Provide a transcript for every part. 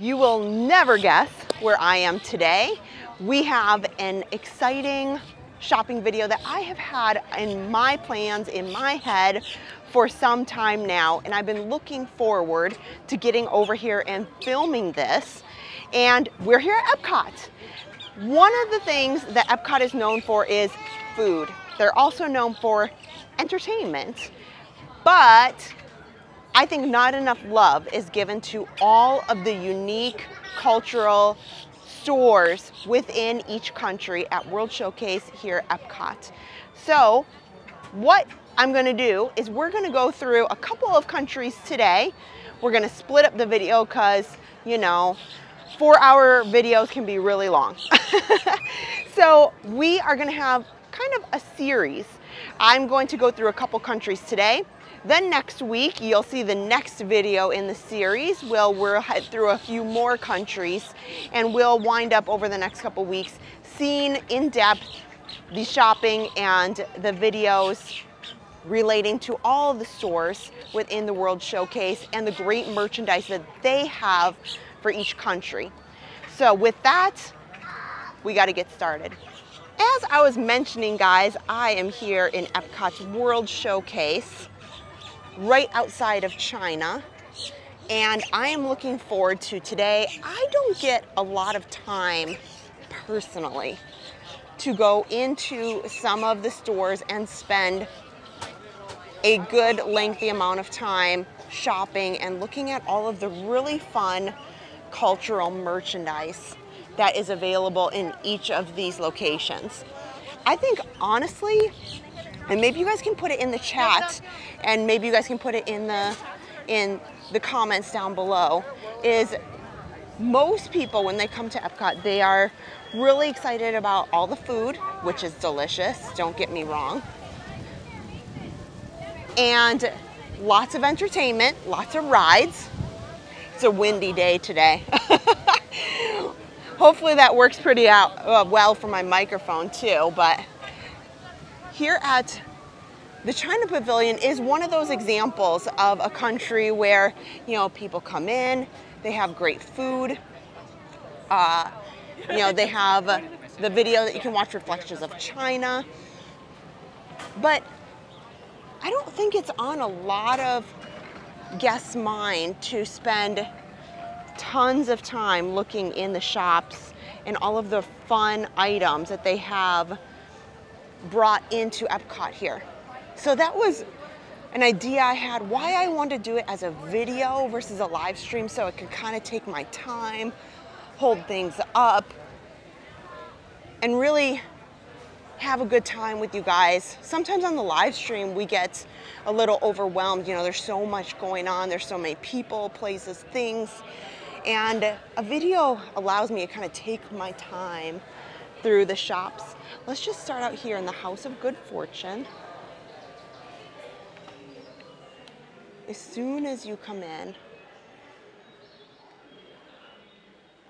You will never guess where I am today. We have an exciting shopping video that I have had in my plans, in my head for some time now. And I've been looking forward to getting over here and filming this. And we're here at Epcot. One of the things that Epcot is known for is food. They're also known for entertainment. But I think not enough love is given to all of the unique cultural stores within each country at World Showcase here at Epcot. So what I'm gonna do is we're gonna go through a couple of countries today. We're gonna split up the video because, you know, four hour videos can be really long. so we are gonna have kind of a series. I'm going to go through a couple countries today. Then next week, you'll see the next video in the series. We'll, we'll head through a few more countries and we'll wind up over the next couple weeks seeing in depth the shopping and the videos relating to all the stores within the World Showcase and the great merchandise that they have for each country. So with that, we got to get started. As I was mentioning, guys, I am here in Epcot's World Showcase right outside of China. And I am looking forward to today. I don't get a lot of time personally to go into some of the stores and spend a good lengthy amount of time shopping and looking at all of the really fun cultural merchandise that is available in each of these locations. I think honestly, and maybe you guys can put it in the chat. and maybe you guys can put it in the in the comments down below. Is most people when they come to Epcot they are really excited about all the food which is delicious. Don't get me wrong. And lots of entertainment lots of rides. It's a windy day today. Hopefully that works pretty out uh, well for my microphone too but here at the China Pavilion is one of those examples of a country where, you know, people come in, they have great food, uh, you know, they have the video that you can watch Reflections of China. But I don't think it's on a lot of guests' mind to spend tons of time looking in the shops and all of the fun items that they have brought into Epcot here. So that was an idea I had why I wanted to do it as a video versus a live stream so I could kind of take my time, hold things up, and really have a good time with you guys. Sometimes on the live stream we get a little overwhelmed. You know, there's so much going on. There's so many people, places, things. And a video allows me to kind of take my time through the shops. Let's just start out here in the House of Good Fortune. As soon as you come in,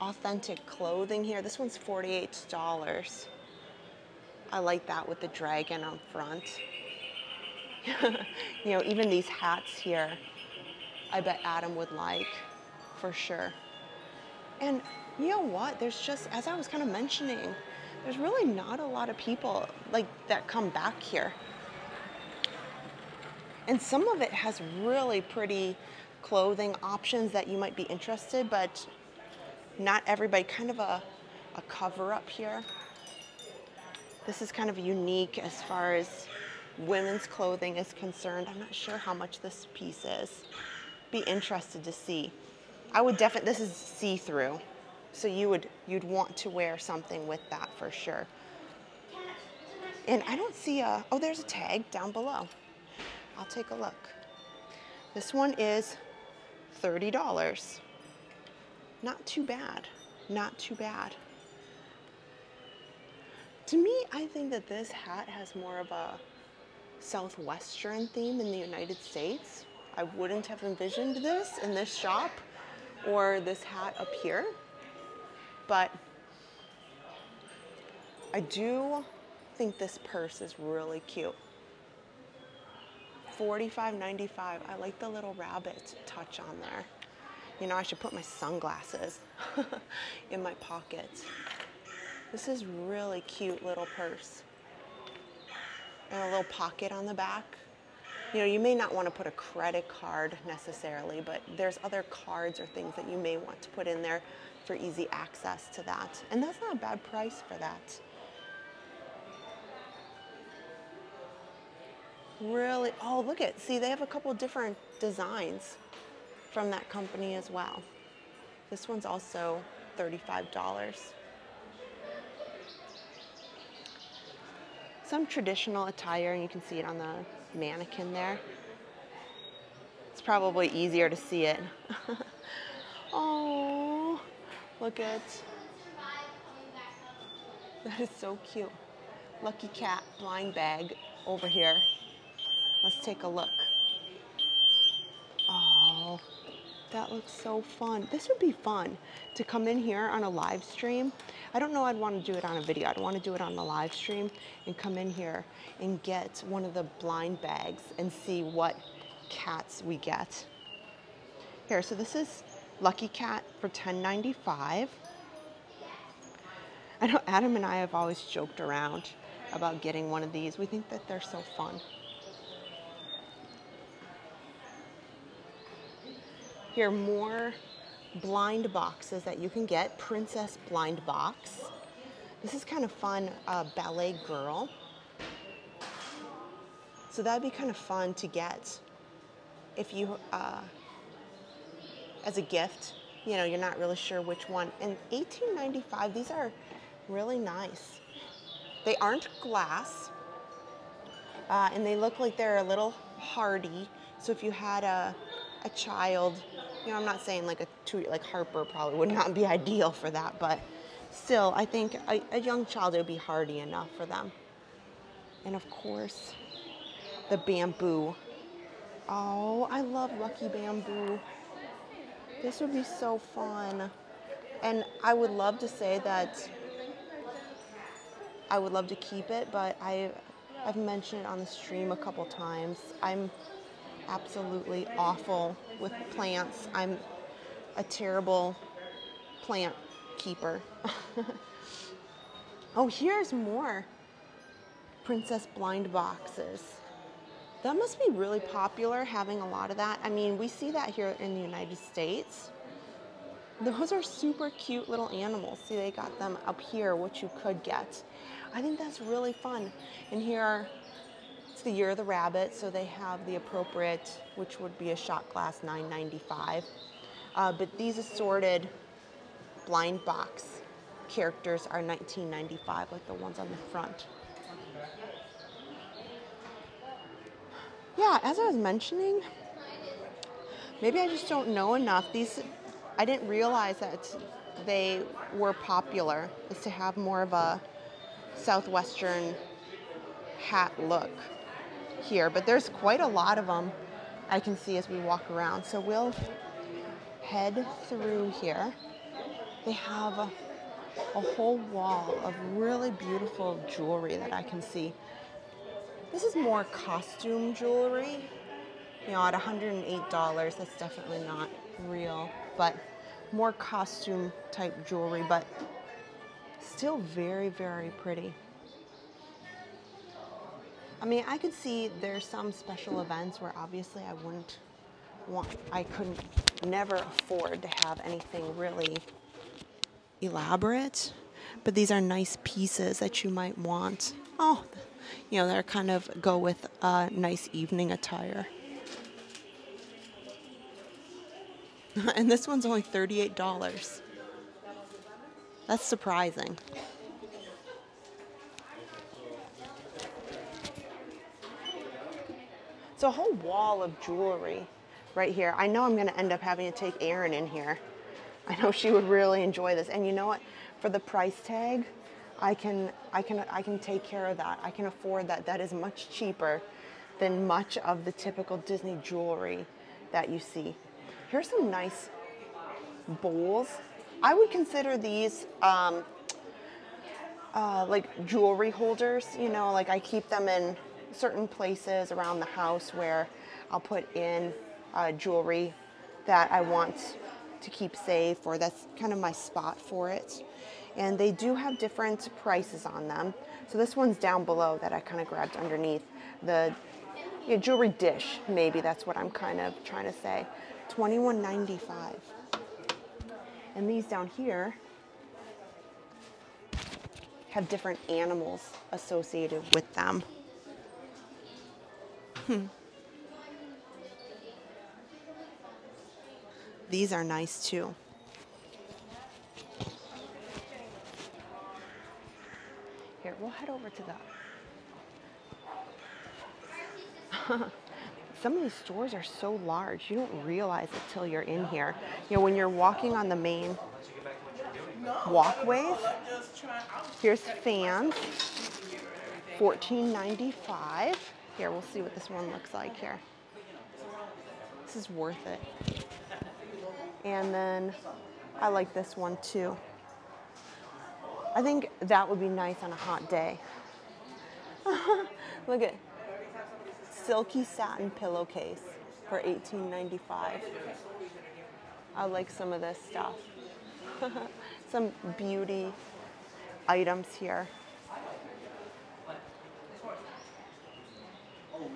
authentic clothing here. This one's $48. I like that with the dragon on front. you know, even these hats here, I bet Adam would like for sure. And you know what? There's just, as I was kind of mentioning, there's really not a lot of people like that come back here. And some of it has really pretty clothing options that you might be interested, but not everybody, kind of a, a cover up here. This is kind of unique as far as women's clothing is concerned. I'm not sure how much this piece is. Be interested to see. I would definitely, this is see-through. So you would, you'd want to wear something with that for sure. And I don't see a, oh, there's a tag down below. I'll take a look. This one is $30. Not too bad, not too bad. To me, I think that this hat has more of a Southwestern theme in the United States. I wouldn't have envisioned this in this shop or this hat up here but I do think this purse is really cute. $45.95. I like the little rabbit touch on there. You know, I should put my sunglasses in my pocket. This is really cute little purse. And a little pocket on the back. You know, you may not want to put a credit card necessarily, but there's other cards or things that you may want to put in there for easy access to that. And that's not a bad price for that. Really, oh, look at, see, they have a couple different designs from that company as well. This one's also $35. Some traditional attire, and you can see it on the mannequin there. It's probably easier to see it. oh, look at that is so cute. Lucky cat blind bag over here. Let's take a look. Oh, that looks so fun. This would be fun to come in here on a live stream. I don't know I'd want to do it on a video. I'd want to do it on the live stream and come in here and get one of the blind bags and see what cats we get. Here, so this is Lucky Cat for $10.95. I know Adam and I have always joked around about getting one of these. We think that they're so fun. Here are more blind boxes that you can get. Princess Blind Box. This is kind of fun, uh, Ballet Girl. So that'd be kind of fun to get if you, uh, as a gift, you know, you're not really sure which one. And 18.95, these are really nice. They aren't glass, uh, and they look like they're a little hardy. So if you had a, a child you know, I'm not saying like a two, like Harper probably would not be ideal for that, but still, I think a, a young child it would be hardy enough for them. And of course, the bamboo. Oh, I love Lucky Bamboo. This would be so fun. And I would love to say that I would love to keep it, but I, I've mentioned it on the stream a couple times. I'm absolutely awful with plants. I'm a terrible plant keeper. oh, here's more Princess Blind boxes. That must be really popular, having a lot of that. I mean, we see that here in the United States. Those are super cute little animals. See, they got them up here, which you could get. I think that's really fun. And here it's the year of the rabbit, so they have the appropriate, which would be a shot glass 9.95. Uh, but these assorted blind box characters are 19.95, like the ones on the front. Yeah, as I was mentioning, maybe I just don't know enough. These, I didn't realize that they were popular, is to have more of a southwestern hat look here, but there's quite a lot of them I can see as we walk around. So we'll head through here. They have a, a whole wall of really beautiful jewelry that I can see. This is more costume jewelry. You know, at $108, that's definitely not real, but more costume type jewelry, but still very, very pretty. I mean, I could see there's some special events where obviously I wouldn't want, I couldn't never afford to have anything really elaborate, but these are nice pieces that you might want. Oh, you know, they're kind of go with a nice evening attire. and this one's only $38. That's surprising. It's a whole wall of jewelry right here. I know I'm gonna end up having to take Erin in here. I know she would really enjoy this. And you know what? For the price tag, I can, I can, I can take care of that. I can afford that. That is much cheaper than much of the typical Disney jewelry that you see. Here's some nice bowls. I would consider these um, uh, like jewelry holders. You know, like I keep them in certain places around the house where I'll put in uh, jewelry that I want to keep safe, or that's kind of my spot for it. And they do have different prices on them. So this one's down below that I kind of grabbed underneath. The yeah, jewelry dish, maybe that's what I'm kind of trying to say. $21.95. And these down here have different animals associated with them. Hmm. These are nice too. We'll head over to the. Some of these stores are so large, you don't realize it till you're in here. You know, when you're walking on the main walkways, here's fans, $14.95. Here, we'll see what this one looks like here. This is worth it. And then I like this one too. I think that would be nice on a hot day. Look at silky satin pillowcase for $18.95. I like some of this stuff. some beauty items here.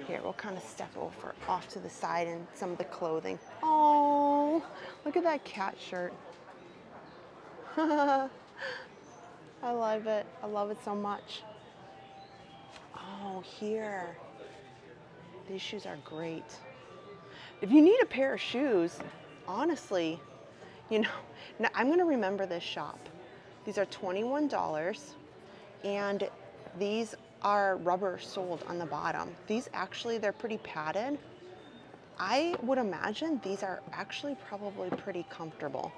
Here, we'll kind of step over off to the side and some of the clothing. Oh, look at that cat shirt. I love it. I love it so much. Oh, here. These shoes are great. If you need a pair of shoes, honestly, you know, now I'm going to remember this shop. These are $21 and these are rubber soled on the bottom. These actually, they're pretty padded. I would imagine these are actually probably pretty comfortable.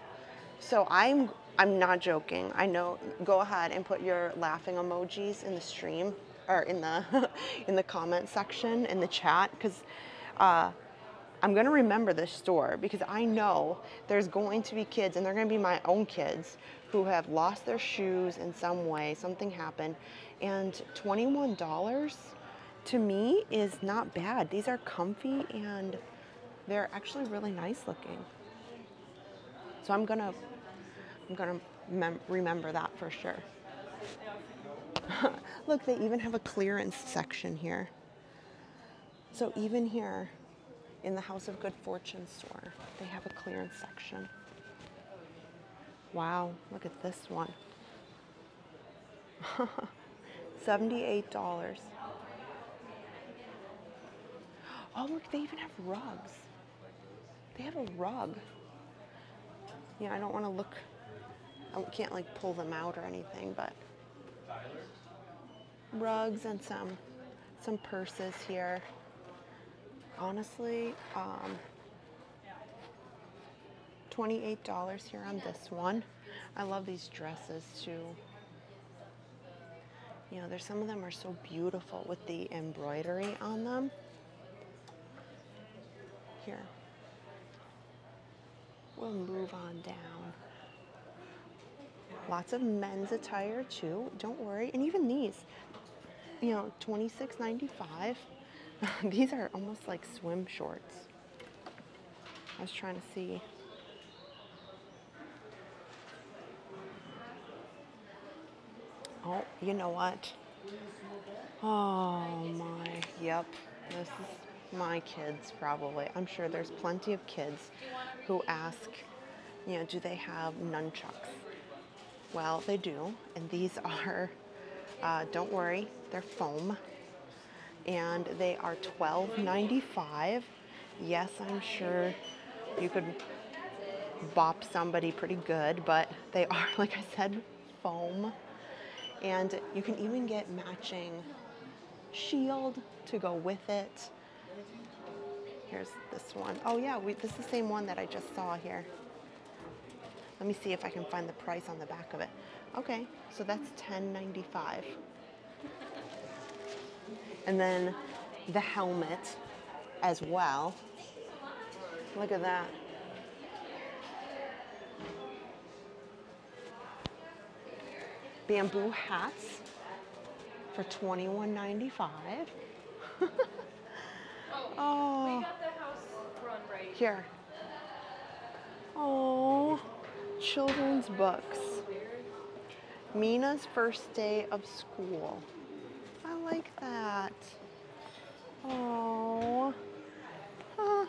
So I'm I'm not joking. I know. Go ahead and put your laughing emojis in the stream or in the in the comment section in the chat because uh, I'm going to remember this store because I know there's going to be kids, and they're going to be my own kids, who have lost their shoes in some way, something happened, and $21 to me is not bad. These are comfy and they're actually really nice looking. So I'm gonna, I'm gonna remember that for sure. Look, they even have a clearance section here. So even here, in the House of Good Fortune store. They have a clearance section. Wow, look at this one. $78. Oh, look, they even have rugs. They have a rug. Yeah, I don't want to look, I can't like pull them out or anything, but rugs and some some purses here honestly, um, $28 here on this one. I love these dresses too. You know, there's some of them are so beautiful with the embroidery on them. Here. We'll move on down. Lots of men's attire too, don't worry. And even these, you know, $26.95. These are almost like swim shorts. I was trying to see. Oh, you know what? Oh my, yep. This is my kids probably. I'm sure there's plenty of kids who ask, you know, do they have nunchucks? Well, they do, and these are, uh, don't worry, they're foam and they are $12.95. Yes, I'm sure you could bop somebody pretty good, but they are, like I said, foam. And you can even get matching shield to go with it. Here's this one. Oh yeah, we, this is the same one that I just saw here. Let me see if I can find the price on the back of it. Okay, so that's $10.95. And then the helmet as well. Look at that. Bamboo hats for $21.95. oh, oh. Here. Oh, children's books. Mina's first day of school. I like that. Oh. Huh.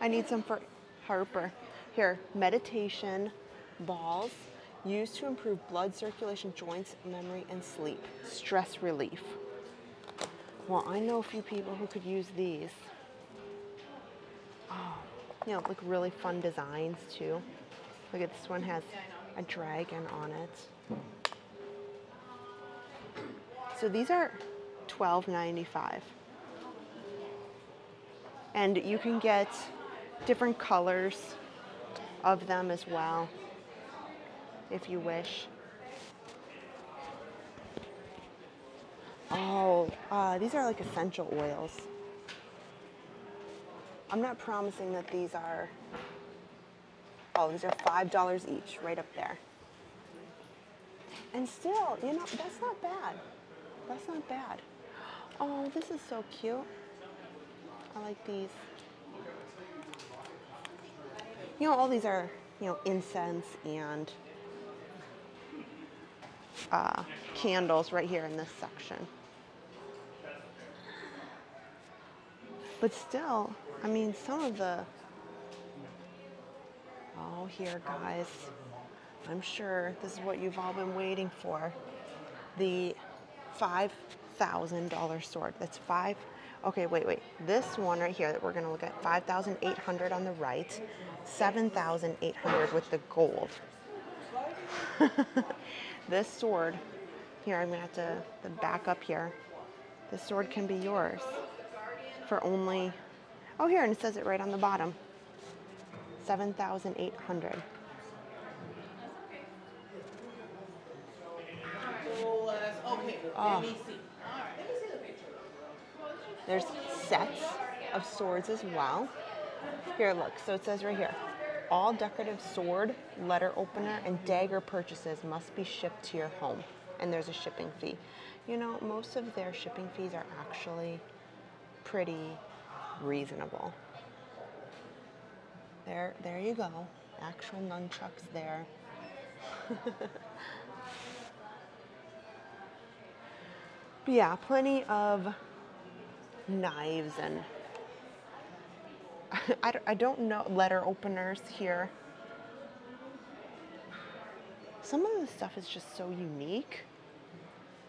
I need some for Harper. Here, meditation balls used to improve blood circulation, joints, memory, and sleep. Stress relief. Well, I know a few people who could use these. Oh, you know, like really fun designs too. Look at this one has a dragon on it. So these are $12.95. And you can get different colors of them as well if you wish. Oh, uh, these are like essential oils. I'm not promising that these are, oh, these are $5 each right up there. And still, you know, that's not bad. That's not bad. Oh, this is so cute. I like these. You know, all these are, you know, incense and uh, candles right here in this section. But still, I mean, some of the, oh, here, guys, I'm sure this is what you've all been waiting for. The $5,000 sword. That's five, okay, wait, wait. This one right here that we're gonna look at, 5,800 on the right, 7,800 with the gold. this sword, here, I'm gonna have to back up here. This sword can be yours for only, oh here, and it says it right on the bottom, 7,800. Oh. There's sets of swords as well. Here, look, so it says right here, all decorative sword, letter opener, and dagger purchases must be shipped to your home, and there's a shipping fee. You know, most of their shipping fees are actually pretty reasonable. There, there you go. Actual nunchucks there. yeah, plenty of knives and I, I don't know letter openers here. Some of the stuff is just so unique,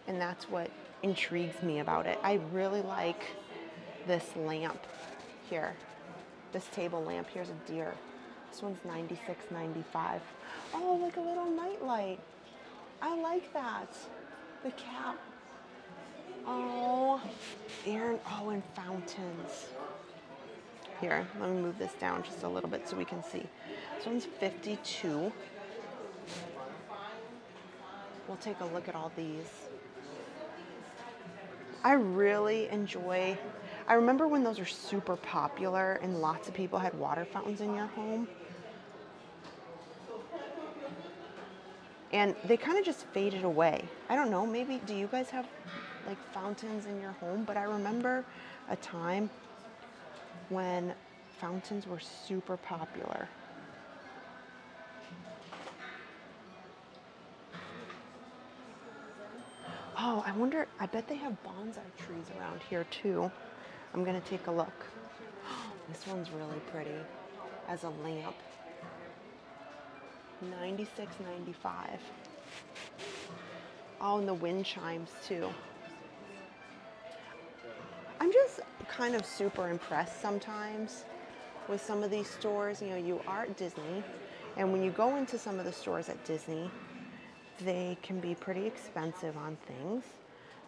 and that's what intrigues me about it. I really like this lamp here, this table lamp. Here's a deer. This one's 96.95. Oh, like a little nightlight. I like that. The cap. Oh, Erin. Oh, and fountains. Here, let me move this down just a little bit so we can see. This one's 52. We'll take a look at all these. I really enjoy, I remember when those were super popular and lots of people had water fountains in your home. And they kind of just faded away. I don't know, maybe, do you guys have like fountains in your home? But I remember a time when fountains were super popular. Oh, I wonder, I bet they have bonsai trees around here too. I'm gonna take a look. This one's really pretty as a lamp. 96.95. Oh, and the wind chimes too. I'm just kind of super impressed sometimes with some of these stores. You know, you are at Disney, and when you go into some of the stores at Disney, they can be pretty expensive on things.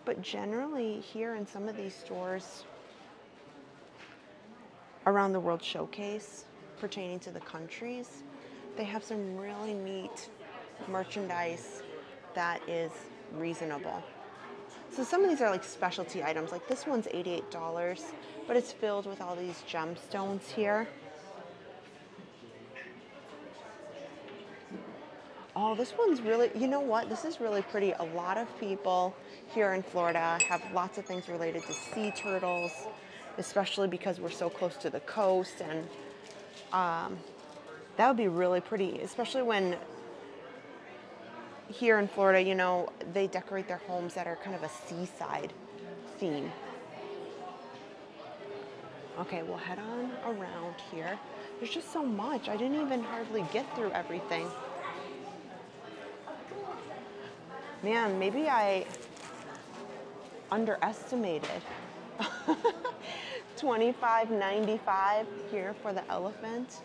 But generally, here in some of these stores around the World Showcase pertaining to the countries, they have some really neat merchandise that is reasonable. So some of these are like specialty items. Like this one's $88, but it's filled with all these gemstones here. Oh, this one's really, you know what? This is really pretty. A lot of people here in Florida have lots of things related to sea turtles, especially because we're so close to the coast. And um, That would be really pretty, especially when here in Florida, you know, they decorate their homes that are kind of a seaside theme. Okay, we'll head on around here. There's just so much. I didn't even hardly get through everything. Man, maybe I underestimated. 25.95 here for the elephant.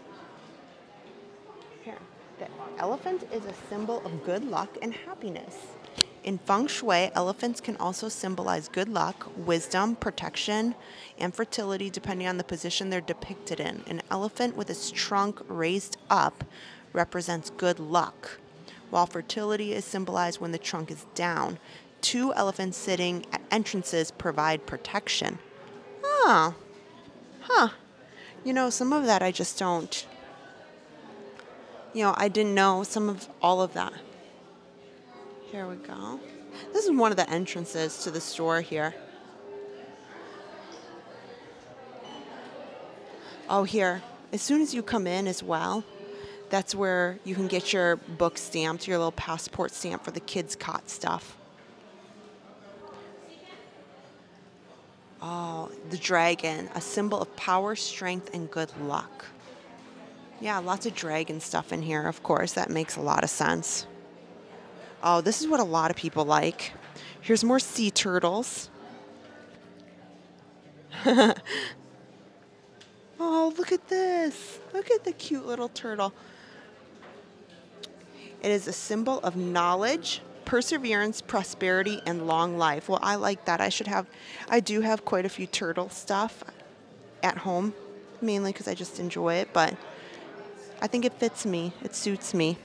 Here, the elephant is a symbol of good luck and happiness. In feng shui, elephants can also symbolize good luck, wisdom, protection, and fertility depending on the position they're depicted in. An elephant with its trunk raised up represents good luck, while fertility is symbolized when the trunk is down. Two elephants sitting at entrances provide protection. Oh, huh. You know, some of that I just don't. You know, I didn't know some of all of that. Here we go. This is one of the entrances to the store here. Oh, here. As soon as you come in as well, that's where you can get your book stamped, your little passport stamp for the Kidcot stuff. Oh, the dragon, a symbol of power, strength, and good luck. Yeah, lots of dragon stuff in here, of course. That makes a lot of sense. Oh, this is what a lot of people like. Here's more sea turtles. oh, look at this. Look at the cute little turtle. It is a symbol of knowledge, perseverance, prosperity, and long life. Well, I like that. I should have, I do have quite a few turtle stuff at home, mainly because I just enjoy it, but I think it fits me. It suits me.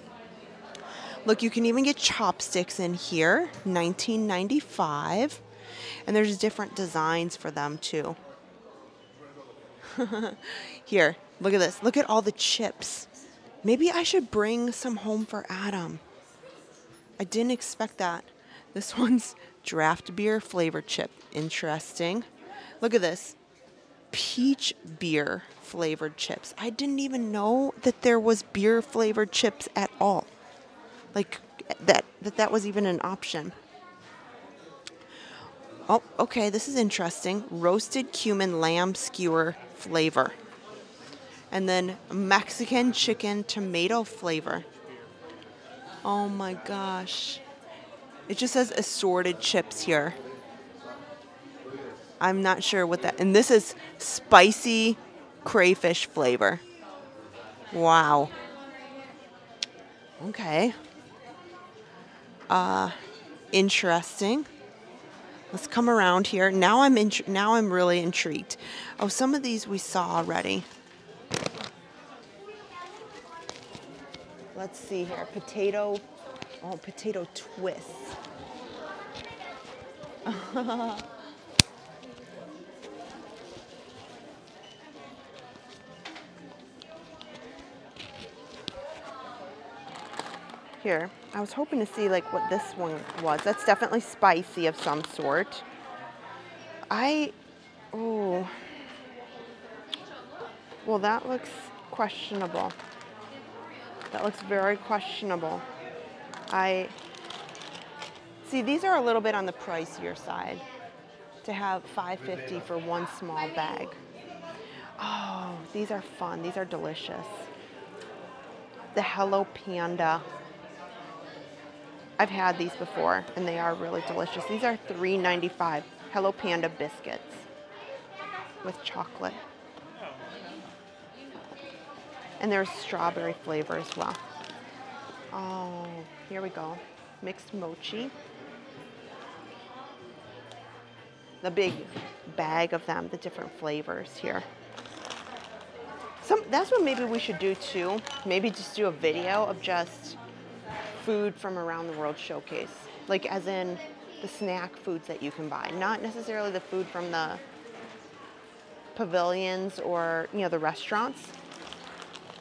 Look, you can even get chopsticks in here, 1995. And there's different designs for them too. here, look at this. Look at all the chips. Maybe I should bring some home for Adam. I didn't expect that. This one's draft beer flavor chip. Interesting. Look at this. Peach beer flavored chips. I didn't even know that there was beer flavored chips at all like that that that was even an option. Oh, okay, this is interesting. Roasted cumin lamb skewer flavor. And then Mexican chicken tomato flavor. Oh my gosh. It just says assorted chips here. I'm not sure what that and this is spicy crayfish flavor. Wow. Okay uh, interesting. Let's come around here. Now I'm in, now I'm really intrigued. Oh, some of these we saw already. Let's see here. Potato, oh, potato twist. Here, I was hoping to see like what this one was. That's definitely spicy of some sort. I, oh, well that looks questionable. That looks very questionable. I, see these are a little bit on the pricier side to have 550 for one small bag. Oh, these are fun. These are delicious. The Hello Panda I've had these before and they are really delicious. These are $3.95 Hello Panda biscuits with chocolate. And there's strawberry flavor as well. Oh, here we go. Mixed mochi. The big bag of them, the different flavors here. Some, that's what maybe we should do too. Maybe just do a video of just food from around the world showcase, like as in the snack foods that you can buy, not necessarily the food from the pavilions or you know the restaurants.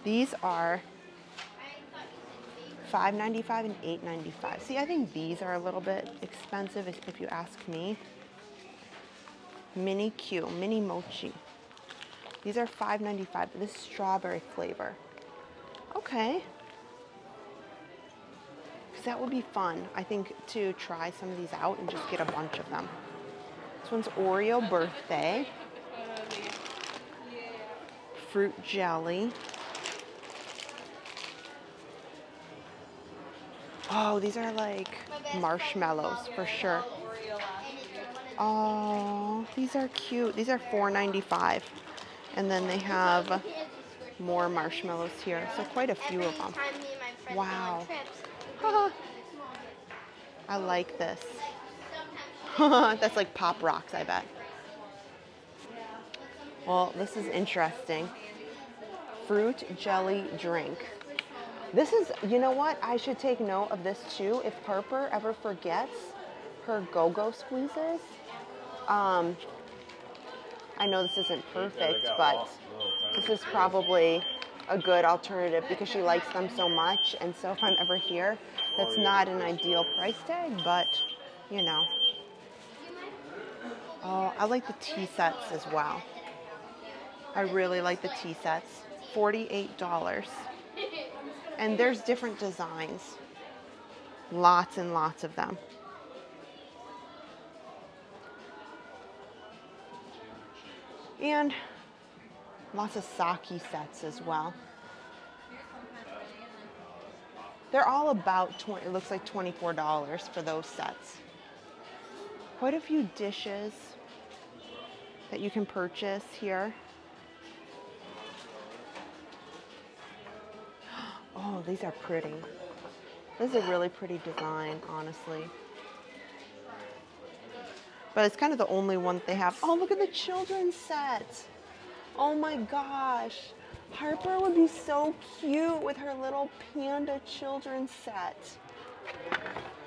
These are $5.95 and $8.95. See, I think these are a little bit expensive if you ask me. Mini Q, mini mochi. These are $5.95, this strawberry flavor. Okay. Because that would be fun, I think, to try some of these out and just get a bunch of them. This one's Oreo birthday. Fruit jelly. Oh, these are like marshmallows for sure. Oh, these are cute. These are $4.95. And then they have more marshmallows here. So quite a few of them. Wow. I like this. That's like pop rocks, I bet. Well, this is interesting. Fruit jelly drink. This is, you know what? I should take note of this too. If Harper ever forgets her go-go squeezes, um, I know this isn't perfect, but this is probably a good alternative because she likes them so much. And so if I'm ever here, that's not an ideal price tag, but you know. Oh, I like the tea sets as well. I really like the tea sets. $48. And there's different designs. Lots and lots of them. And lots of sake sets as well. They're all about 20, it looks like $24 for those sets. Quite a few dishes that you can purchase here. Oh, these are pretty. This is a really pretty design, honestly. But it's kind of the only one they have. Oh, look at the children's set. Oh my gosh. Harper would be so cute with her little panda children's set.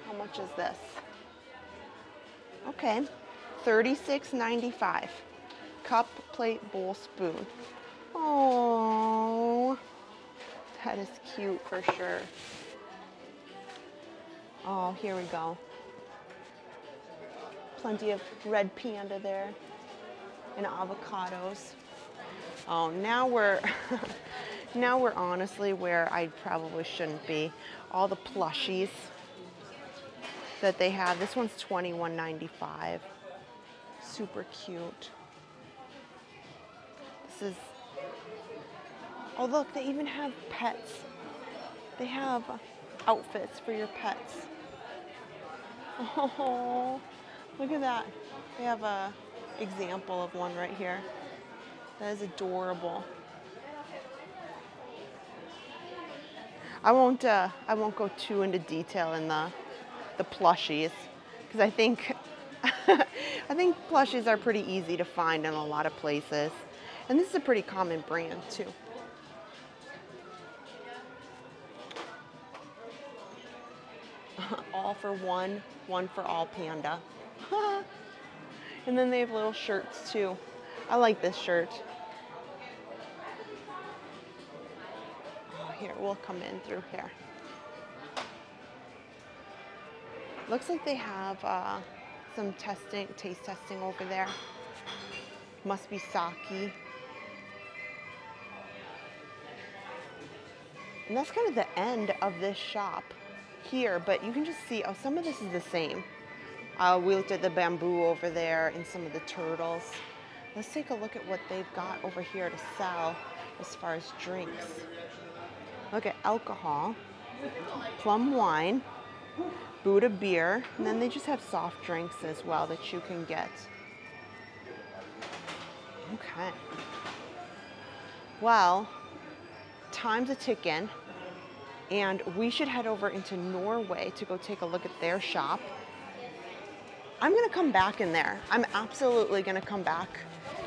How much is this? Okay, $36.95. Cup, plate, bowl, spoon. Oh, that is cute for sure. Oh, here we go. Plenty of red panda there and avocados. Oh, now we're now we're honestly where I probably shouldn't be. All the plushies that they have. This one's $21.95. Super cute. This is Oh look, they even have pets. They have outfits for your pets. Oh, look at that. They have a example of one right here. That is adorable. I won't. Uh, I won't go too into detail in the the plushies because I think I think plushies are pretty easy to find in a lot of places, and this is a pretty common brand too. All for one, one for all panda. and then they have little shirts too. I like this shirt. Oh, here, we'll come in through here. Looks like they have uh, some testing, taste testing over there. Must be sake. And that's kind of the end of this shop here, but you can just see, oh, some of this is the same. Uh, we looked at the bamboo over there and some of the turtles. Let's take a look at what they've got over here to sell as far as drinks. Look at alcohol, plum wine, Buddha beer, and then they just have soft drinks as well that you can get. Okay. Well, time's a ticking, and we should head over into Norway to go take a look at their shop. I'm gonna come back in there. I'm absolutely gonna come back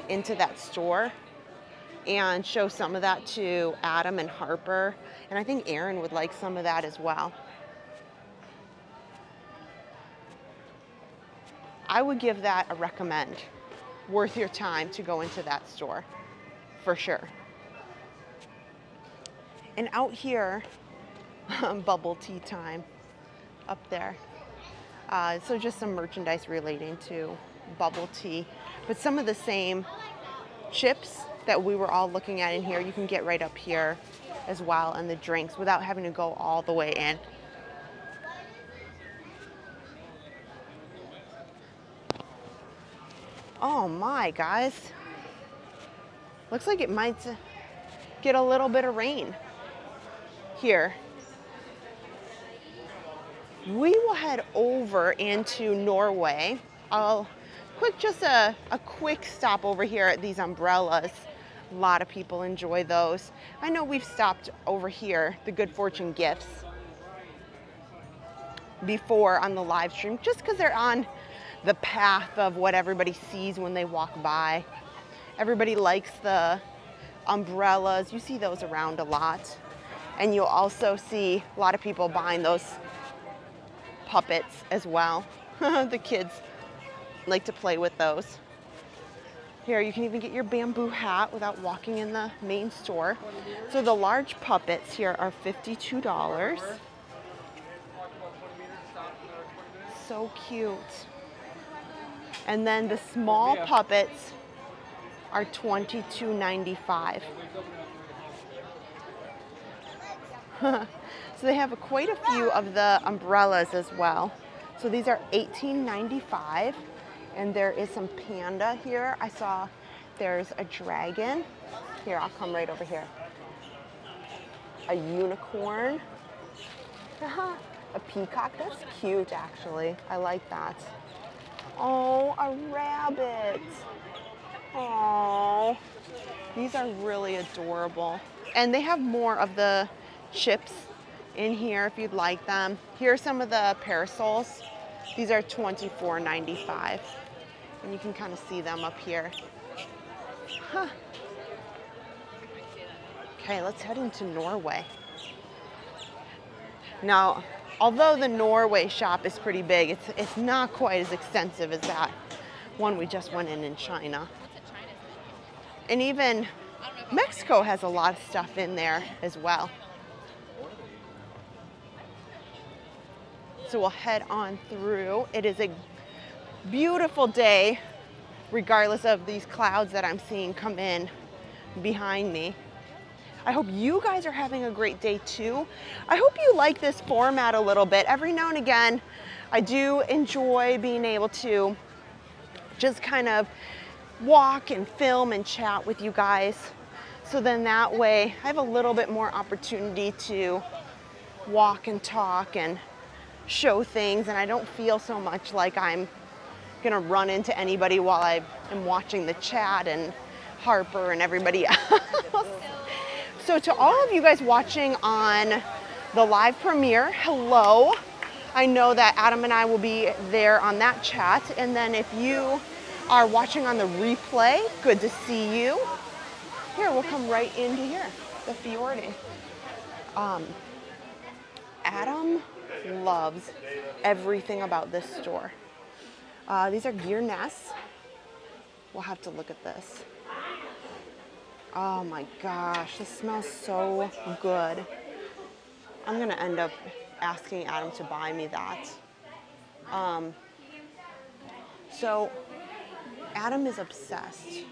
into that store and show some of that to Adam and Harper. And I think Erin would like some of that as well. I would give that a recommend. Worth your time to go into that store, for sure. And out here, bubble tea time up there. Uh, so just some merchandise relating to bubble tea. But some of the same chips that we were all looking at in here, you can get right up here as well and the drinks without having to go all the way in. Oh my, guys. Looks like it might get a little bit of rain here. We will head over into Norway. I'll quick, just a, a quick stop over here at these umbrellas. A lot of people enjoy those. I know we've stopped over here, the Good Fortune Gifts, before on the live stream, just because they're on the path of what everybody sees when they walk by. Everybody likes the umbrellas. You see those around a lot. And you'll also see a lot of people buying those puppets as well. the kids like to play with those. Here, you can even get your bamboo hat without walking in the main store. So the large puppets here are $52. So cute. And then the small puppets are $22.95. so they have quite a few of the umbrellas as well. So these are $18.95 and there is some panda here. I saw there's a dragon. Here, I'll come right over here. A unicorn. a peacock, that's cute actually. I like that. Oh, a rabbit. Oh, these are really adorable. And they have more of the chips in here if you'd like them. Here are some of the parasols. These are $24.95. And you can kind of see them up here. Huh. Okay, let's head into Norway. Now, although the Norway shop is pretty big, it's, it's not quite as extensive as that one we just went in in China. And even Mexico has a lot of stuff in there as well. So we'll head on through. It is a beautiful day, regardless of these clouds that I'm seeing come in behind me. I hope you guys are having a great day too. I hope you like this format a little bit. Every now and again, I do enjoy being able to just kind of walk and film and chat with you guys. So then that way I have a little bit more opportunity to walk and talk and show things and I don't feel so much like I'm gonna run into anybody while I am watching the chat and Harper and everybody else. So to all of you guys watching on the live premiere, hello. I know that Adam and I will be there on that chat. And then if you are watching on the replay, good to see you. Here, we'll come right into here, the Fjording. Um, Adam loves everything about this store. Uh, these are Geir Ness. We'll have to look at this. Oh my gosh, this smells so good. I'm gonna end up asking Adam to buy me that. Um, so Adam is obsessed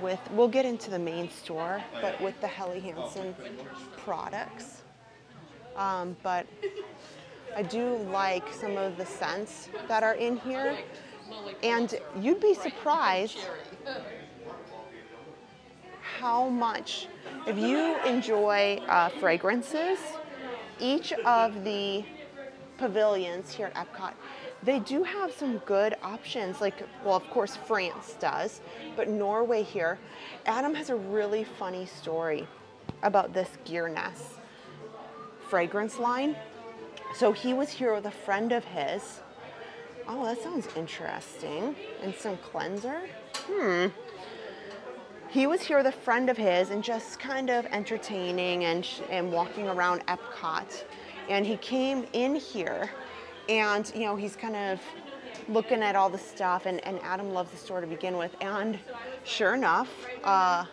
with, we'll get into the main store, but with the Helly Hansen products. Um, but I do like some of the scents that are in here. And you'd be surprised how much, if you enjoy uh, fragrances, each of the pavilions here at Epcot, they do have some good options. Like, well, of course, France does, but Norway here. Adam has a really funny story about this Geir Ness fragrance line. So he was here with a friend of his. Oh, that sounds interesting. And some cleanser. Hmm he was here with a friend of his and just kind of entertaining and, and walking around Epcot. And he came in here and, you know, he's kind of looking at all the stuff and, and Adam loves the store to begin with. And sure enough, uh,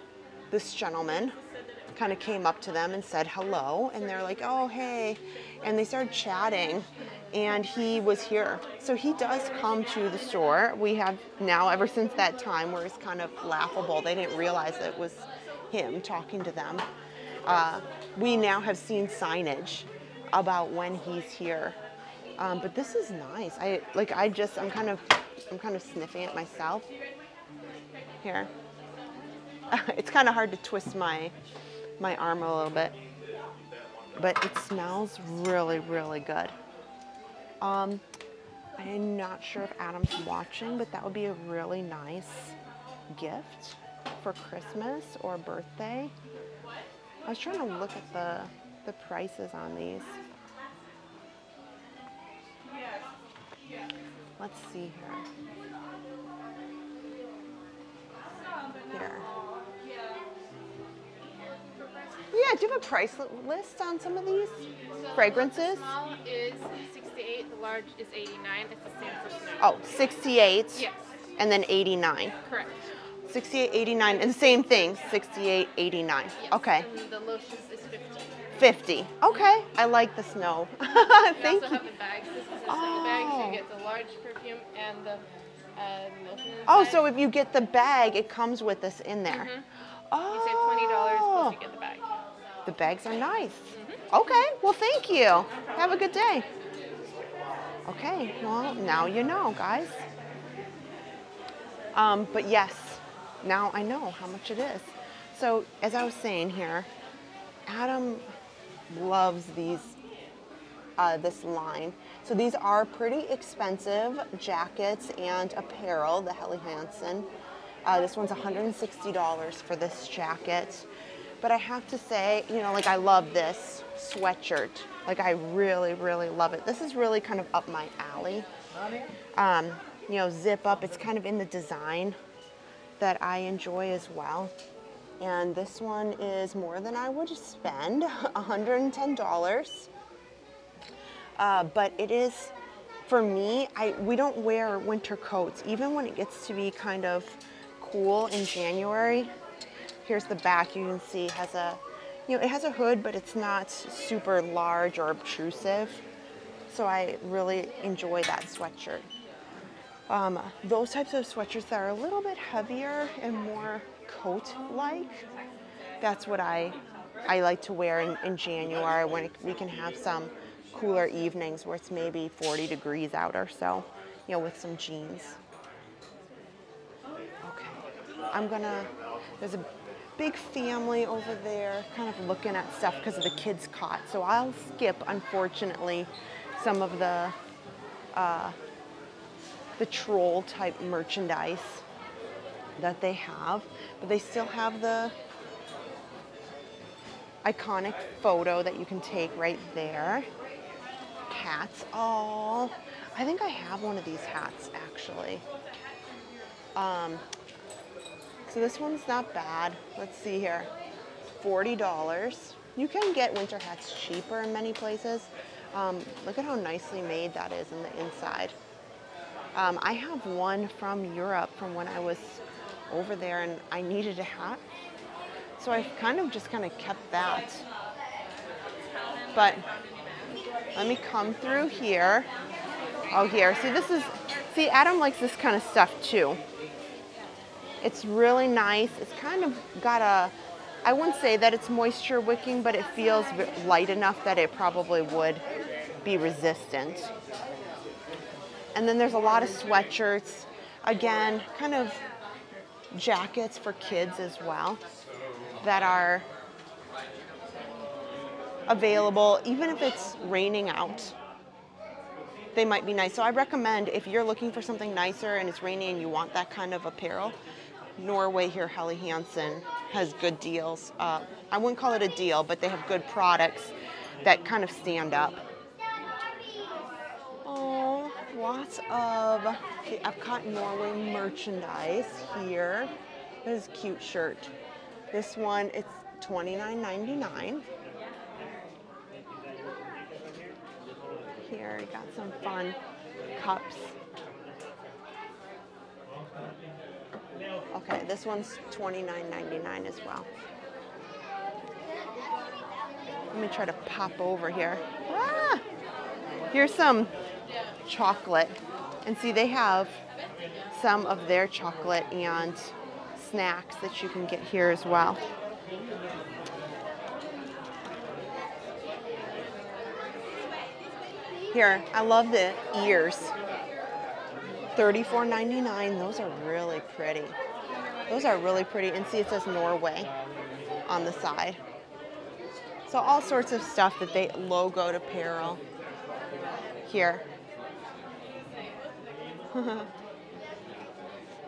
this gentleman kind of came up to them and said hello. And they're like, oh, hey. And they started chatting and he was here. So he does come to the store. We have now, ever since that time, where it's kind of laughable. They didn't realize it was him talking to them. uh, we now have seen signage about when he's here. Um, but this is nice. I like. I just. I'm kind of. I'm kind of sniffing it myself. Here. it's kind of hard to twist my my arm a little bit, but it smells really, really good. Um, I'm not sure if Adam's watching, but that would be a really nice gift for Christmas or birthday. I was trying to look at the, the prices on these. Let's see here. Here. Yeah, do you have a price list on some of these fragrances? The Small is 68, the large is 89. It's the same for snow. Oh, 68 Yes, and then 89. correct. 68, 89, and the same thing, 68, 89. Yes. Okay, And the lotions is 50. 50. Okay, I like the snow. We Thank also you. have the bags. This is a single bag, so Oh. you get the large perfume and the uh. Oh, inside. so if you get the bag, it comes with this in there. Mhm. Oh, You save $20 plus you get the bag. The bags are nice. Okay, well, thank you. Have a good day. Okay, well, now you know, guys. Um, but yes, now I know how much it is. So, as I was saying here, Adam loves these, uh, this line. So these are pretty expensive jackets and apparel, the Helly Hansen. Uh, this one's $160 for this jacket. But I have to say, you know, like I love this sweatshirt. Like I really, really love it. This is really kind of up my alley. Um, you know, zip up, it's kind of in the design that I enjoy as well. And this one is more than I would spend, $110. Uh, but it is, for me, I, we don't wear winter coats, even when it gets to be kind of cool in January. Here's the back, you can see has a, you know, it has a hood, but it's not super large or obtrusive. So I really enjoy that sweatshirt. Um, those types of sweatshirts that are a little bit heavier and more coat-like, that's what I, I like to wear in, in January when it, we can have some cooler evenings where it's maybe 40 degrees out or so, you know, with some jeans. Okay, I'm gonna, there's a big family over there kind of looking at stuff because of the Kidcot. So I'll skip, unfortunately, some of the, uh, the troll type merchandise that they have, but they still have the iconic photo that you can take right there. Hats. all. I think I have one of these hats actually. Um, so this one's not bad. Let's see here. $40. You can get winter hats cheaper in many places. Um, look at how nicely made that is in the inside. Um, I have one from Europe from when I was over there and I needed a hat. So I've kind of just kind of kept that. But let me come through here. Oh, here. See, this is, see, Adam likes this kind of stuff too. It's really nice. It's kind of got a, I wouldn't say that it's moisture wicking, but it feels light enough that it probably would be resistant. And then there's a lot of sweatshirts. Again, kind of jackets for kids as well that are available, even if it's raining out. They might be nice. So I recommend if you're looking for something nicer and it's rainy and you want that kind of apparel, Norway here, Helly Hansen has good deals. Uh, I wouldn't call it a deal, but they have good products that kind of stand up. Oh, lots of the Epcot Norway merchandise here. This is cute shirt. This one, it's $29.99. Here, got some fun cups. Okay, this one's $29.99 as well. Let me try to pop over here. Ah, here's some chocolate. And see, they have some of their chocolate and snacks that you can get here as well. Here, I love the ears. $34.99, those are really pretty. Those are really pretty. And see, it says Norway on the side. So all sorts of stuff that they logoed apparel here.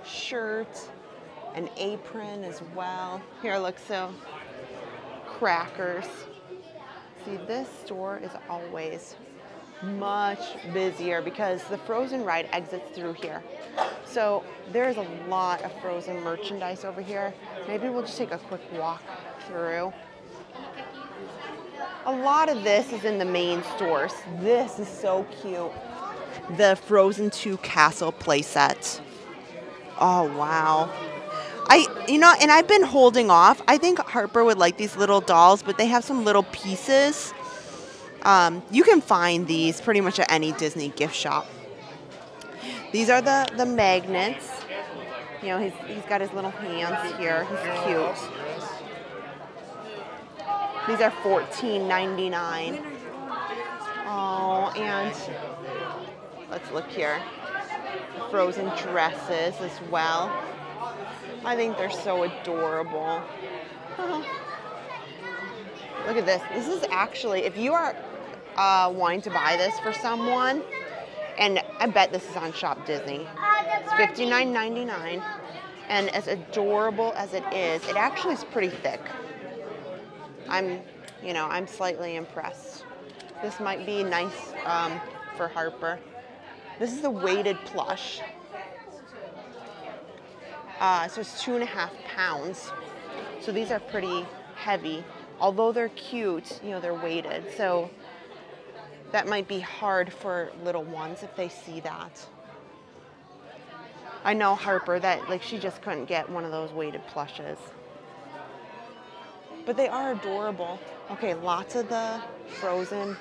Shirt, an apron as well. Here, look, so crackers. See, this store is always much busier because the Frozen ride exits through here. So there's a lot of Frozen merchandise over here. Maybe we'll just take a quick walk through. A lot of this is in the main stores. This is so cute. The Frozen 2 Castle playset. Oh, wow. I, you know, and I've been holding off. I think Harper would like these little dolls, but they have some little pieces. Um, you can find these pretty much at any Disney gift shop. These are the, the magnets. You know, he's, he's got his little hands here. He's cute. These are $14.99. Oh, and let's look here. Frozen dresses as well. I think they're so adorable. Look at this. This is actually, if you are uh, wanting to buy this for someone, and I bet this is on Shop Disney, it's $59.99. And as adorable as it is, it actually is pretty thick. I'm, you know, I'm slightly impressed. This might be nice um, for Harper. This is a weighted plush. Uh, so it's two and a half pounds. So these are pretty heavy. Although they're cute, you know, they're weighted. So that might be hard for little ones if they see that. I know Harper that like she just couldn't get one of those weighted plushes. But they are adorable. Okay, lots of the frozen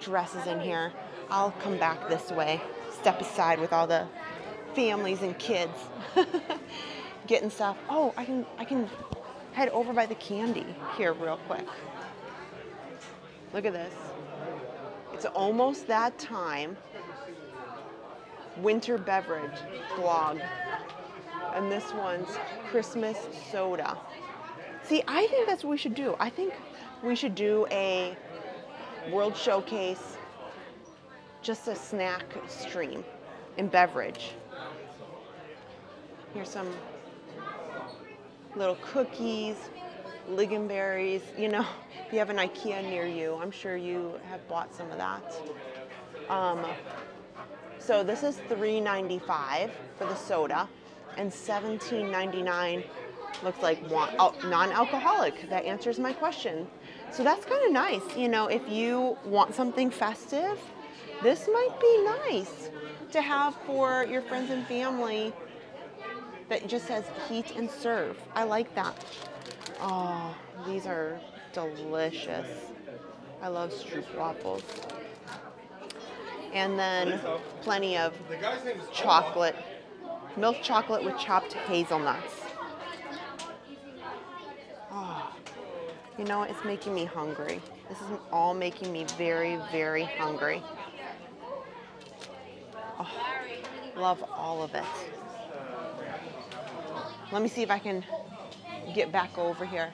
dresses in here. I'll come back this way, step aside with all the families and kids getting stuff. Oh, I can I can head over by the candy here real quick. Look at this. It's almost that time. Winter beverage blog. And this one's Christmas soda. See, I think that's what we should do. I think we should do a world showcase, just a snack stream and beverage. Here's some little cookies, lingonberries. You know, if you have an IKEA near you, I'm sure you have bought some of that. Um, so this is $3.95 for the soda, and $17.99 looks like oh, non-alcoholic. That answers my question. So that's kind of nice. You know, if you want something festive, this might be nice to have for your friends and family that just says heat and serve. I like that. Oh, these are delicious. I love stroop waffles. And then plenty of chocolate, milk chocolate with chopped hazelnuts. Oh, you know, it's making me hungry. This is all making me very, very hungry. Oh, love all of it. Let me see if I can get back over here.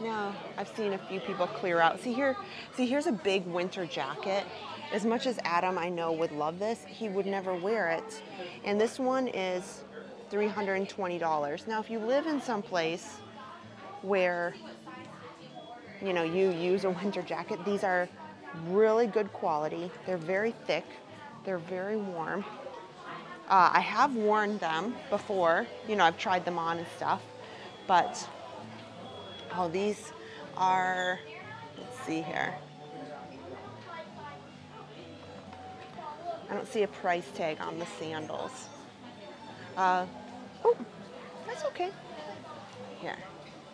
No, I've seen a few people clear out. See here, see here's a big winter jacket. As much as Adam I know would love this, he would never wear it. And this one is $320. Now if you live in some place where you know you use a winter jacket, these are really good quality. They're very thick. They're very warm. Uh, I have worn them before, you know, I've tried them on and stuff, but oh, these are, let's see here. I don't see a price tag on the sandals. Uh, oh, that's okay. Here,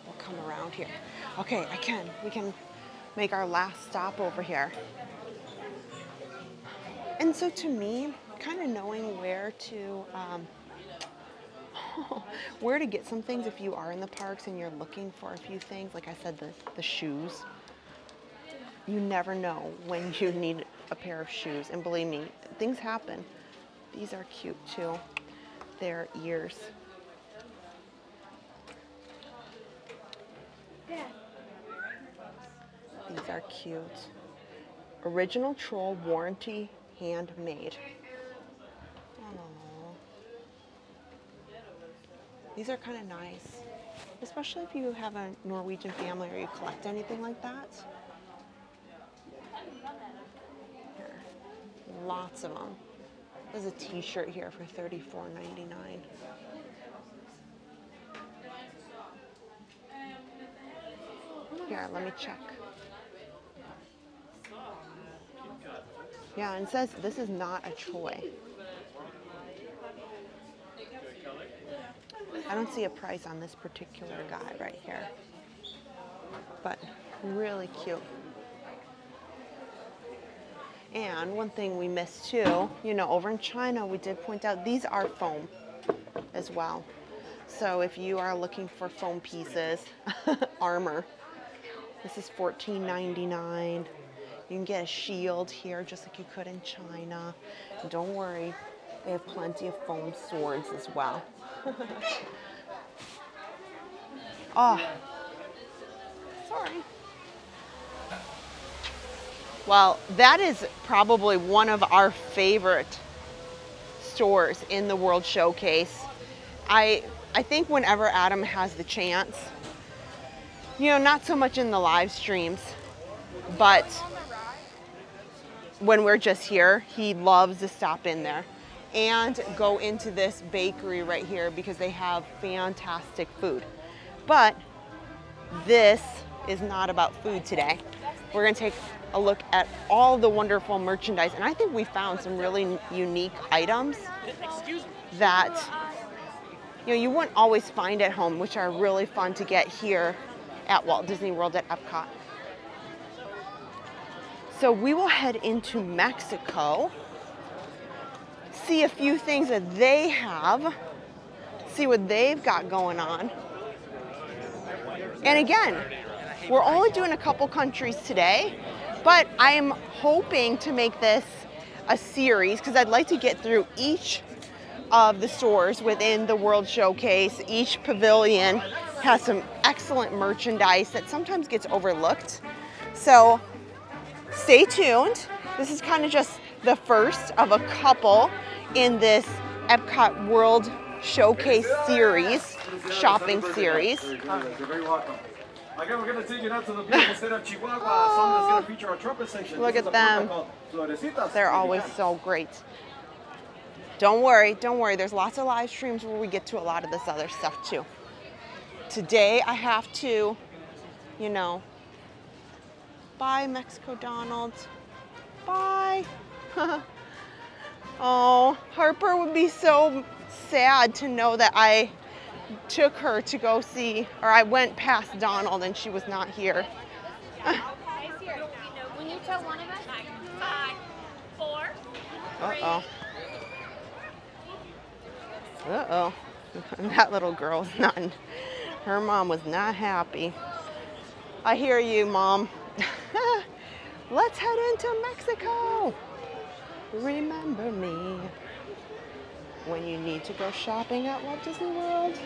we'll come around here. Okay, I can. We can make our last stop over here. And so to me, kind of knowing where to um, where to get some things if you are in the parks and you're looking for a few things. Like I said, the, the shoes. you never know when you need a pair of shoes. And believe me, things happen. These are cute too. Their ears. These are cute. Original Troll warranty handmade. These are kind of nice, especially if you have a Norwegian family or you collect anything like that. Here. Lots of them. There's a t-shirt here for $34.99. Here, let me check. Yeah, and says this is not a toy. I don't see a price on this particular guy right here. But really cute. And one thing we missed too, you know, over in China, we did point out these are foam as well. So if you are looking for foam pieces, armor, this is $14.99. You can get a shield here just like you could in China. And don't worry, they have plenty of foam swords as well. Oh, sorry. Well, that is probably one of our favorite stores in the World Showcase. I, I think whenever Adam has the chance, you know, not so much in the live streams, but when we're just here, he loves to stop in there and go into this bakery right here because they have fantastic food. But this is not about food today. We're gonna take a look at all the wonderful merchandise and I think we found some really unique items that you know you wouldn't always find at home, which are really fun to get here at Walt Disney World at Epcot. So we will head into Mexico, see a few things that they have, see what they've got going on. And again, we're only doing a couple countries today, but I am hoping to make this a series because I'd like to get through each of the stores within the World Showcase. Each pavilion has some excellent merchandise that sometimes gets overlooked. So stay tuned. This is kind of just the first of a couple in this Epcot World Showcase series, shopping series. You're very welcome. Again, we're going to take you now to the beautiful state of Chihuahua. Song that's going to feature our trumpet section. Look This at is a program them. They're always so great. Don't worry, don't worry. There's lots of live streams where we get to a lot of this other stuff too. Today I have to, you know, bye Mexico Donald. Bye. oh, Harper would be so sad to know that I took her to go see, or I went past Donald and she was not here. When you tell one of us, five, four, Uh-oh. Uh-oh. That little girl's not, her mom was not happy. I hear you, mom. Let's head into Mexico. Remember me when you need to go shopping at Walt Disney World.